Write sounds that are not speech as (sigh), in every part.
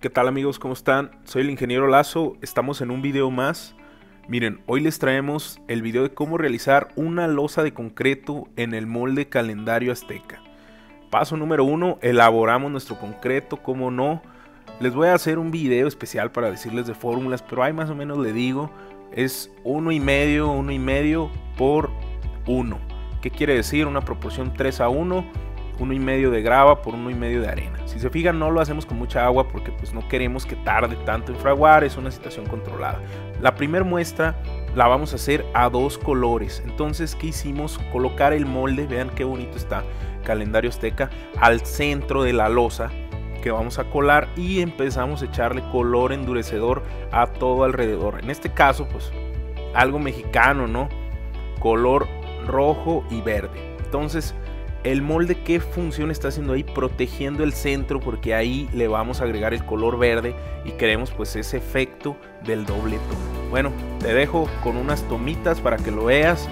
¿Qué tal amigos? ¿Cómo están? Soy el ingeniero Lazo, estamos en un video más. Miren, hoy les traemos el video de cómo realizar una losa de concreto en el molde calendario azteca. Paso número uno, elaboramos nuestro concreto, como no. Les voy a hacer un video especial para decirles de fórmulas, pero ahí más o menos le digo, es uno y medio, uno y medio por uno. ¿Qué quiere decir? Una proporción 3 a 1 uno y medio de grava por uno y medio de arena. Si se fijan no lo hacemos con mucha agua porque pues no queremos que tarde tanto en fraguar, es una situación controlada. La primera muestra la vamos a hacer a dos colores. Entonces, ¿qué hicimos? Colocar el molde, vean qué bonito está, calendario azteca, al centro de la losa que vamos a colar y empezamos a echarle color endurecedor a todo alrededor. En este caso, pues algo mexicano, ¿no? Color rojo y verde. Entonces, el molde qué función está haciendo ahí protegiendo el centro porque ahí le vamos a agregar el color verde y queremos pues ese efecto del doble tono. Bueno te dejo con unas tomitas para que lo veas.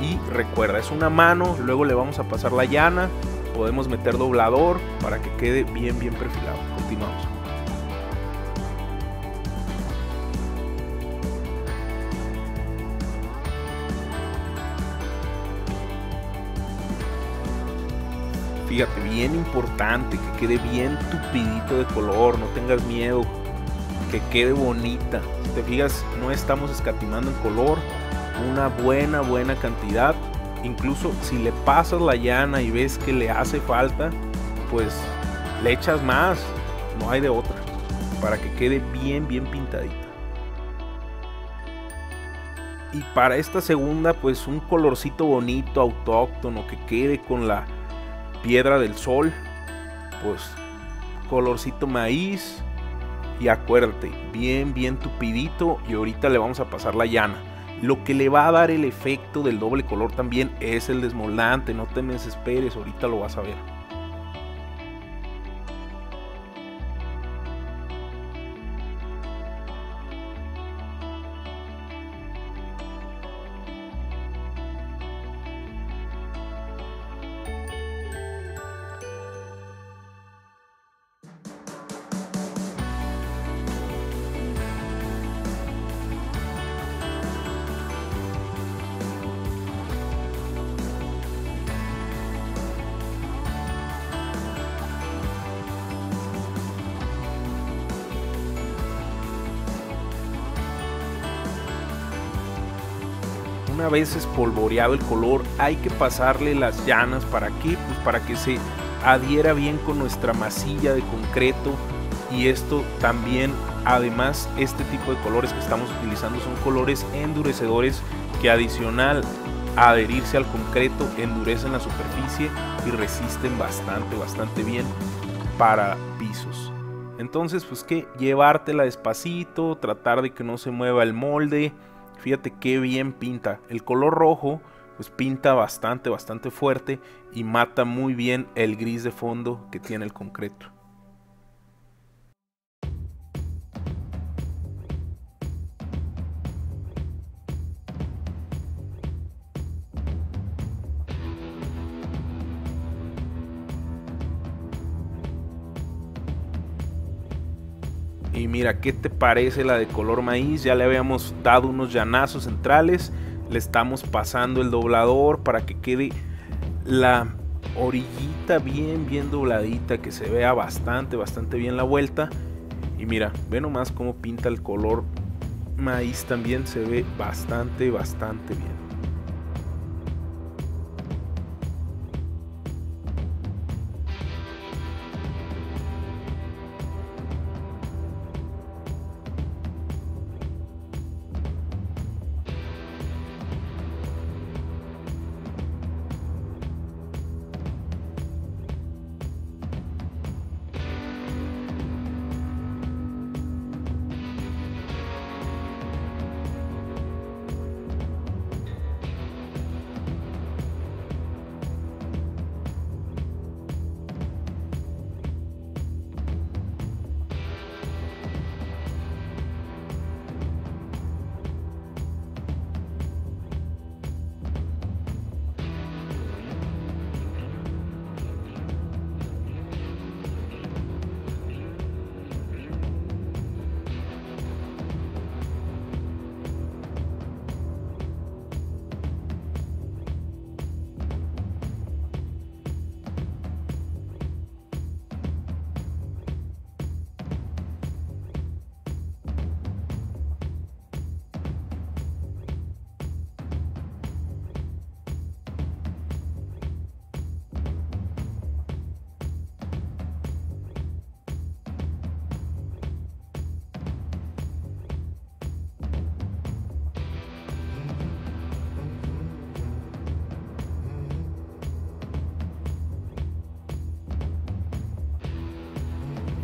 Y recuerda es una mano luego le vamos a pasar la llana. Podemos meter doblador para que quede bien bien perfilado. Continuamos fíjate, bien importante, que quede bien tupidito de color, no tengas miedo, que quede bonita. Te fijas, no estamos escatimando en color, una buena, buena cantidad. Incluso si le pasas la llana y ves que le hace falta, pues le echas más, no hay de otra, para que quede bien, bien pintadita. Y para esta segunda, pues un colorcito bonito, autóctono, que quede con la piedra del sol, pues colorcito maíz y acuérdate, bien bien tupidito y ahorita le vamos a pasar la llana. Lo que le va a dar el efecto del doble color también es el desmoldante, no te desesperes, ahorita lo vas a ver. Una vez espolvoreado el color hay que pasarle las llanas para qué pues para que se adhiera bien con nuestra masilla de concreto y esto también además este tipo de colores que estamos utilizando son colores endurecedores que adicional a adherirse al concreto endurecen la superficie y resisten bastante bastante bien para pisos. Entonces pues que llevártela despacito tratar de que no se mueva el molde Fíjate qué bien pinta. El color rojo pues pinta bastante, bastante fuerte y mata muy bien el gris de fondo que tiene el concreto. Mira, ¿qué te parece la de color maíz? Ya le habíamos dado unos llanazos centrales. Le estamos pasando el doblador para que quede la orillita bien, bien dobladita. Que se vea bastante, bastante bien la vuelta. Y mira, ve nomás cómo pinta el color maíz también. Se ve bastante, bastante bien.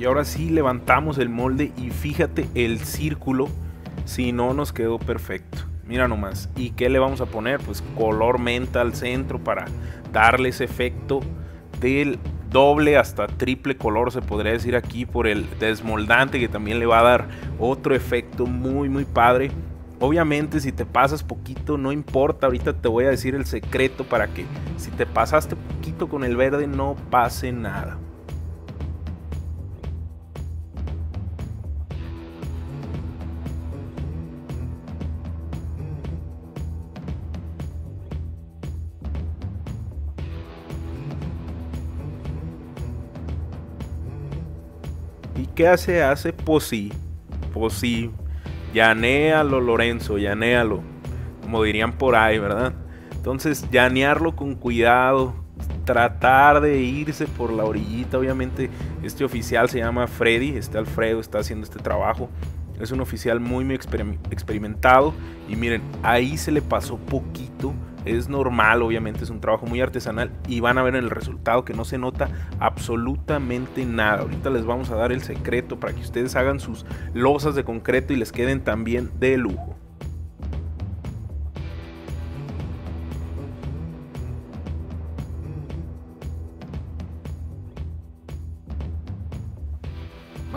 Y ahora sí levantamos el molde y fíjate el círculo, si no nos quedó perfecto. Mira nomás. ¿Y qué le vamos a poner? Pues color menta al centro para darle ese efecto del doble hasta triple color se podría decir aquí por el desmoldante que también le va a dar otro efecto muy muy padre obviamente si te pasas poquito no importa ahorita te voy a decir el secreto para que si te pasaste poquito con el verde no pase nada qué hace? Hace posí. Posí. Llanealo, Lorenzo, llanealo. Como dirían por ahí, ¿verdad? Entonces, llanearlo con cuidado. Tratar de irse por la orillita. Obviamente, este oficial se llama Freddy. Este Alfredo está haciendo este trabajo. Es un oficial muy, muy experimentado. Y miren, ahí se le pasó poquito es normal, obviamente es un trabajo muy artesanal y van a ver en el resultado que no se nota absolutamente nada. Ahorita les vamos a dar el secreto para que ustedes hagan sus losas de concreto y les queden también de lujo.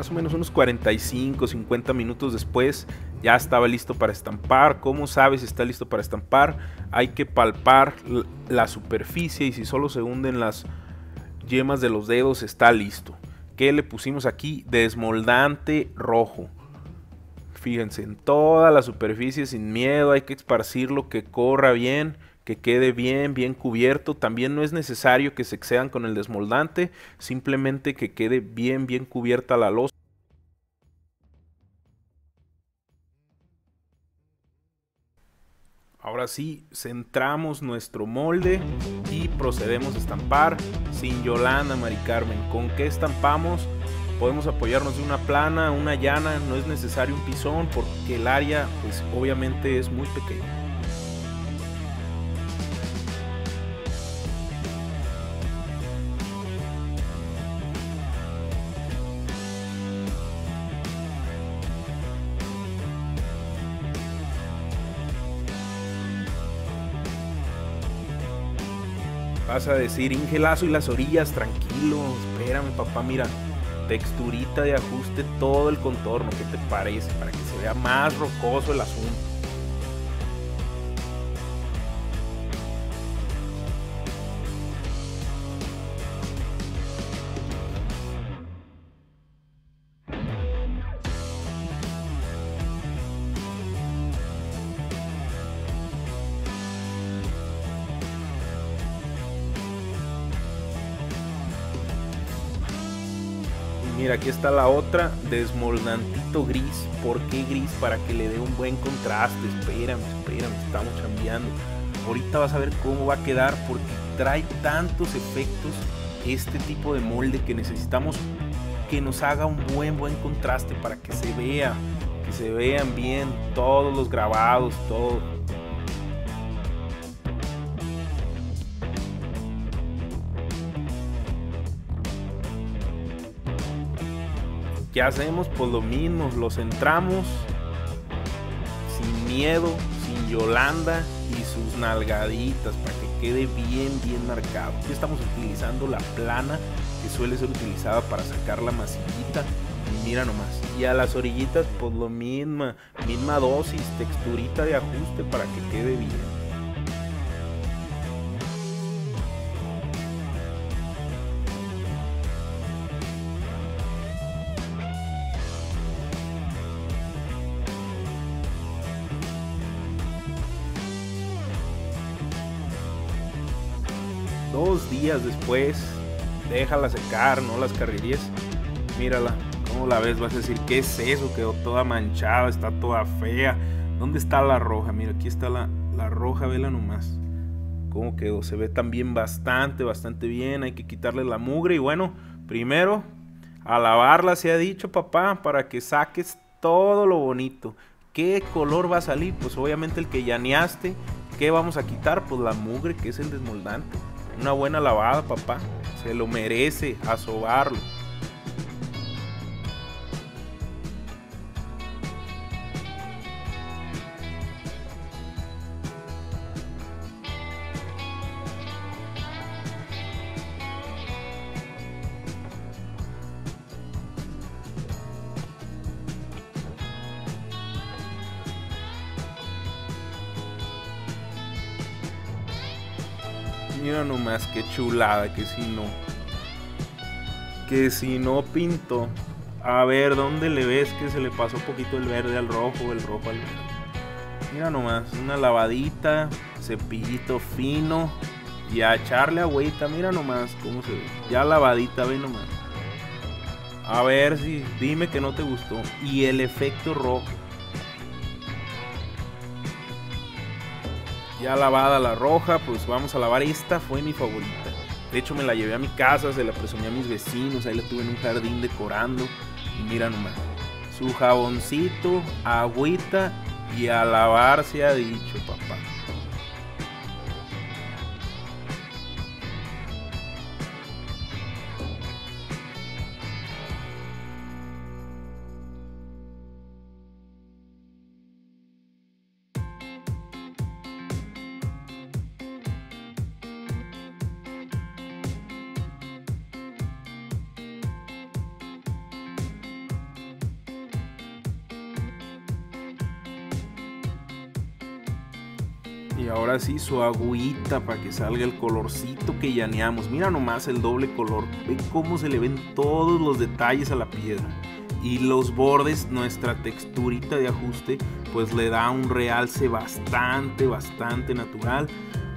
O menos unos 45, 50 minutos después ya estaba listo para estampar. ¿Cómo sabes si está listo para estampar? Hay que palpar la superficie y si solo se hunden las yemas de los dedos está listo. ¿Qué le pusimos aquí? Desmoldante rojo. Fíjense, en toda la superficie sin miedo, hay que esparcirlo, que corra bien, que quede bien, bien cubierto. También no es necesario que se excedan con el desmoldante, simplemente que quede bien, bien cubierta la losa. Ahora sí, centramos nuestro molde y procedemos a estampar sin Yolanda, Mari Carmen. ¿Con qué estampamos? Podemos apoyarnos de una plana, una llana, no es necesario un pisón porque el área pues obviamente es muy pequeña. Vas a decir, ingelazo y las orillas, tranquilo, espérame papá, mira, texturita de ajuste todo el contorno, ¿qué te parece? Para que se vea más rocoso el asunto. Mira, aquí está la otra, desmoldantito gris. ¿Por qué gris? Para que le dé un buen contraste. Espérame, espérame, estamos cambiando. Ahorita vas a ver cómo va a quedar porque trae tantos efectos este tipo de molde que necesitamos que nos haga un buen, buen contraste para que se vea, que se vean bien todos los grabados, todo. ¿Qué hacemos? Pues lo mismo, lo centramos sin miedo, sin Yolanda y sus nalgaditas para que quede bien, bien marcado. Aquí estamos utilizando la plana que suele ser utilizada para sacar la masillita. Y mira nomás. Y a las orillitas, pues lo mismo, misma dosis, texturita de ajuste para que quede bien. Días después, déjala secar, no las carrerías. Mírala, ¿cómo la ves? Vas a decir, ¿qué es eso? Quedó toda manchada, está toda fea. ¿Dónde está la roja? Mira, aquí está la, la roja, vela nomás. ¿Cómo quedó? Se ve también bastante, bastante bien. Hay que quitarle la mugre. Y bueno, primero, a lavarla se ha dicho, papá, para que saques todo lo bonito. ¿Qué color va a salir? Pues obviamente el que llaneaste. ¿Qué vamos a quitar? Pues la mugre, que es el desmoldante. Una buena lavada, papá. Se lo merece a nomás qué chulada, que si no. Que si no pinto. A ver, ¿dónde le ves que se le pasó un poquito el verde al rojo, el rojo al verde? Mira nomás, una lavadita, cepillito fino y a echarle agüita, mira nomás cómo se ve. Ya lavadita, ve nomás. A ver si, dime que no te gustó. Y el efecto rojo. Ya lavada la roja, pues vamos a lavar esta, fue mi favorita. De hecho me la llevé a mi casa, se la presumí a mis vecinos, ahí la tuve en un jardín decorando. Y mira nomás, su jaboncito, agüita y a lavar se ha dicho, papá. Y ahora sí su agüita para que salga el colorcito que llaneamos. Mira nomás el doble color. Ve cómo se le ven todos los detalles a la piedra. Y los bordes, nuestra texturita de ajuste, pues le da un realce bastante, bastante natural.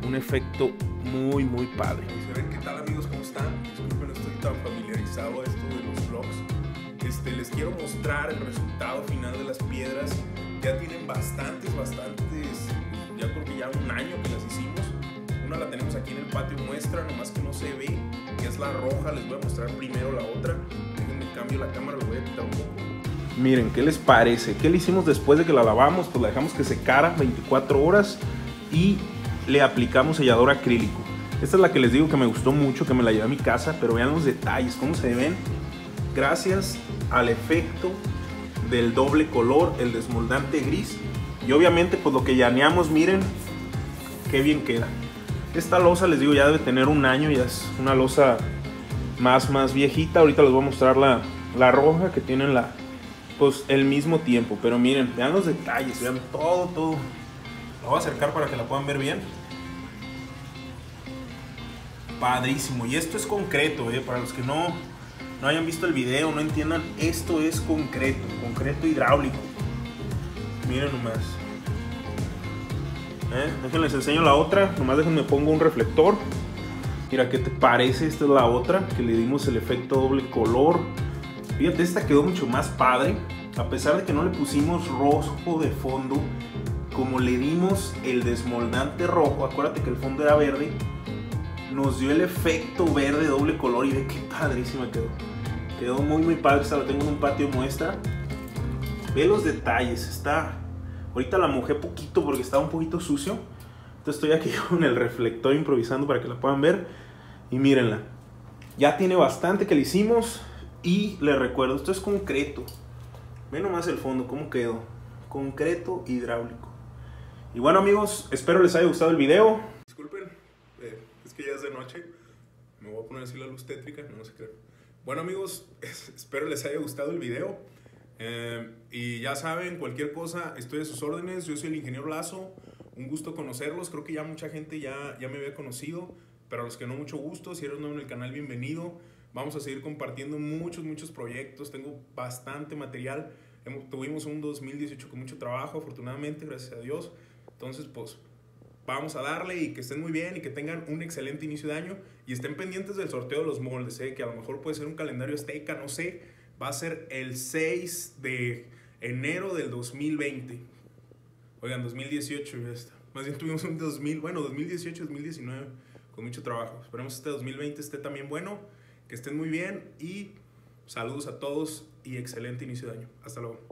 Un efecto muy, muy padre. ¿Qué tal amigos? ¿Cómo están? Disculpen, no estoy tan familiarizado a esto de los vlogs. Este, les quiero mostrar el resultado final de las piedras. Ya tienen bastantes, bastantes ya creo ya un año que las hicimos. Una la tenemos aquí en el patio muestra, nomás que no se ve, que es la roja. Les voy a mostrar primero la otra. Déjenme cambio la cámara, lo voy a. Miren, ¿qué les parece? ¿Qué le hicimos después de que la lavamos? Pues la dejamos que secara 24 horas y le aplicamos sellador acrílico. Esta es la que les digo que me gustó mucho, que me la llevé a mi casa, pero vean los detalles, cómo se ven. Gracias al efecto del doble color, el desmoldante gris, y obviamente pues lo que llaneamos, miren qué bien queda. Esta losa les digo ya debe tener un año, ya es una losa más más viejita. Ahorita les voy a mostrar la, la roja que tienen la pues el mismo tiempo. Pero miren, vean los detalles, vean todo, todo. La voy a acercar para que la puedan ver bien. Padrísimo. Y esto es concreto, ¿eh? para los que no, no hayan visto el video, no entiendan, esto es concreto, concreto hidráulico. Miren nomás. ¿Eh? Déjenles enseño la otra. Nomás déjenme pongo un reflector. Mira, ¿qué te parece? Esta es la otra, que le dimos el efecto doble color. Fíjate, esta quedó mucho más padre. A pesar de que no le pusimos rojo de fondo, como le dimos el desmoldante rojo, acuérdate que el fondo era verde, nos dio el efecto verde doble color y ve qué padrísima quedó. Quedó muy muy padre, esta la tengo en un patio muestra. Ve los detalles, está... Ahorita la mojé poquito porque estaba un poquito sucio. Entonces estoy aquí (laughs) con el reflector improvisando para que la puedan ver. Y mírenla. Ya tiene bastante que le hicimos. Y les recuerdo, esto es concreto. Ve nomás el fondo, cómo quedó. Concreto hidráulico. Y bueno amigos, espero les haya gustado el video. Disculpen, eh, es que ya es de noche. Me voy a poner así la luz tétrica, no sé qué. Bueno amigos, (laughs) espero les haya gustado el video. Eh, y ya saben, cualquier cosa, estoy a sus órdenes. Yo soy el ingeniero Lazo. Un gusto conocerlos. Creo que ya mucha gente ya, ya me había conocido. Pero a los que no, mucho gusto. Si eres nuevo en el canal, bienvenido. Vamos a seguir compartiendo muchos, muchos proyectos. Tengo bastante material. Tuvimos un 2018 con mucho trabajo, afortunadamente, gracias a Dios. Entonces, pues vamos a darle y que estén muy bien y que tengan un excelente inicio de año. Y estén pendientes del sorteo de los moldes, ¿eh? que a lo mejor puede ser un calendario azteca, no sé va a ser el 6 de enero del 2020. Oigan, 2018 ya está. Más bien tuvimos un 2000, bueno, 2018, 2019, con mucho trabajo. Esperemos que este 2020 esté también bueno, que estén muy bien y saludos a todos y excelente inicio de año. Hasta luego.